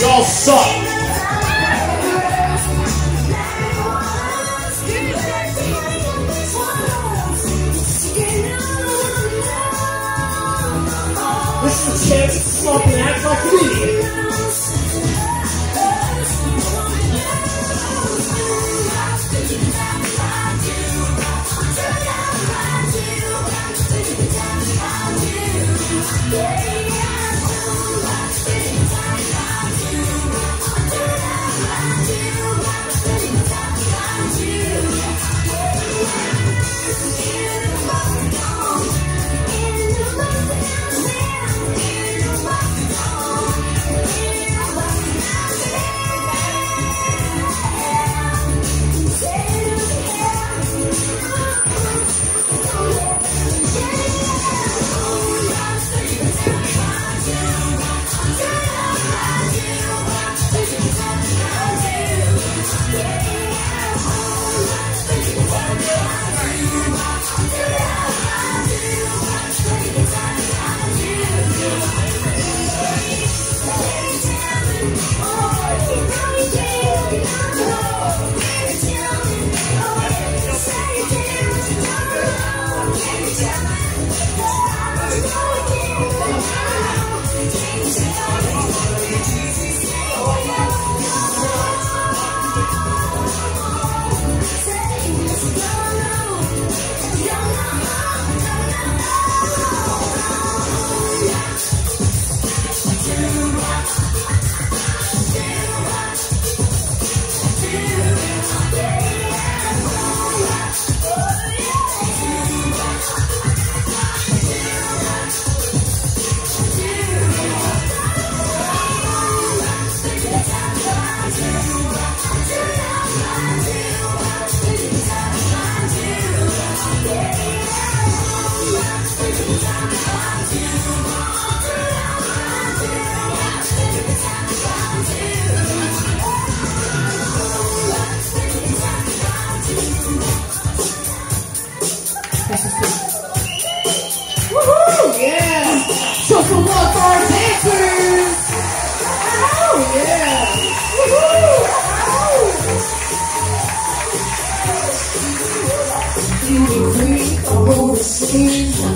Y'all suck. Woohoo! Yeah! Show some love our dancers! Oh, yeah! Woohoo! All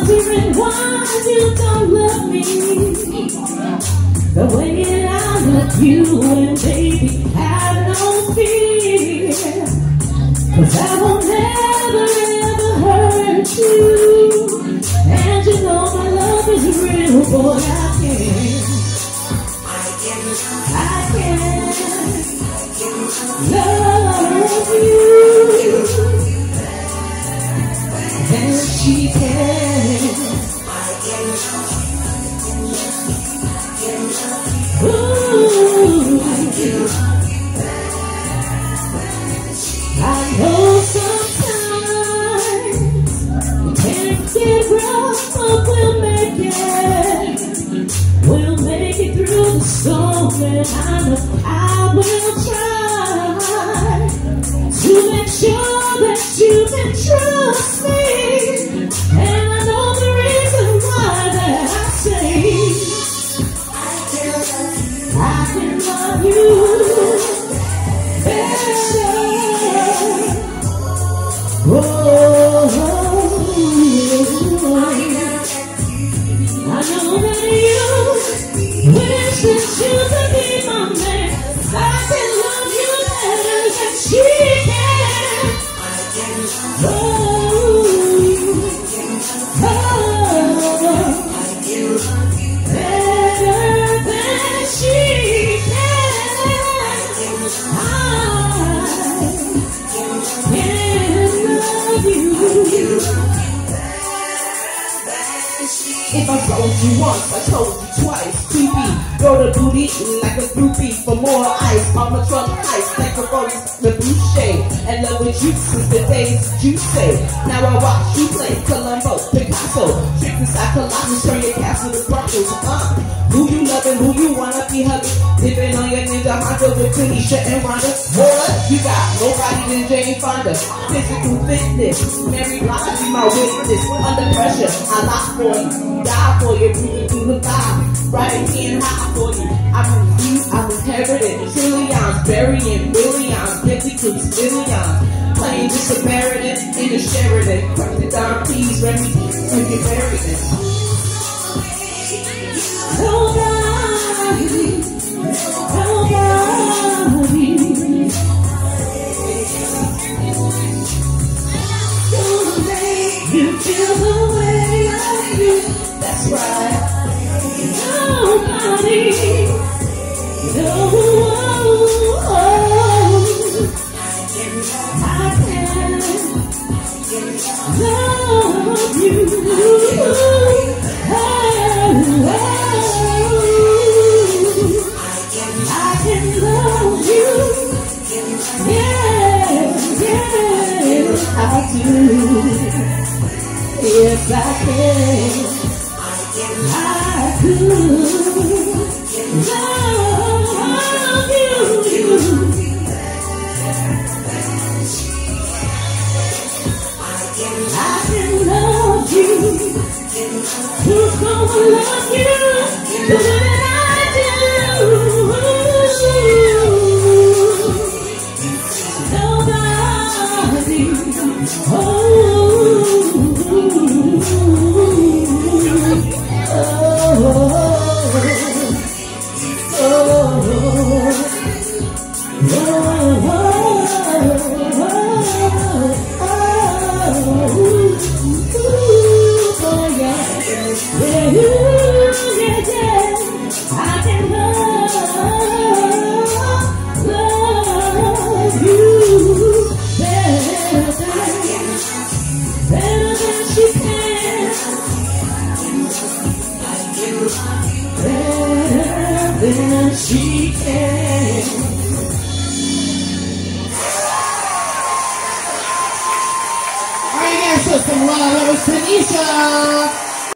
Wondering why you don't love me. The way that I love you, and baby, have no fear, 'cause I will never ever hurt you, and you know my love is real, boy. I can, I can I know sometimes things get rough, but we'll make it. We'll make it through the storm, and I know I will try to make sure that you can trust If I told you once, I told you twice. TV, throw the booty like a groupie for more ice. The trunk ice, like a phone, the boucher. And love with you since the days you say. Now I watch you play Columbo, Picasso. Trick inside Colossus, turn your castle to Broncos. Uh, who you loving, who you wanna be hugging. Dipping on your ninja Honda with Tanisha and Rhonda. What? You got nobody than Jane Fonda. Physical fitness, Mary Blige be my witness. Under pressure, I lock for you die for you, breathing through the vibe, right hand high for you. I'm in you, I'm inherited, trillions, burying billions, fifty clips, billions. Playing with the Samaritan in the Sheraton, crack the Dom P's, Remy, get buried in. Nobody, nobody. Gonna make you feel the way I do. That's right. Nobody, no Yes, I can. I could love can love you. Who's gonna love you Better than she can. All right, guys, so some love. That was Tanisha.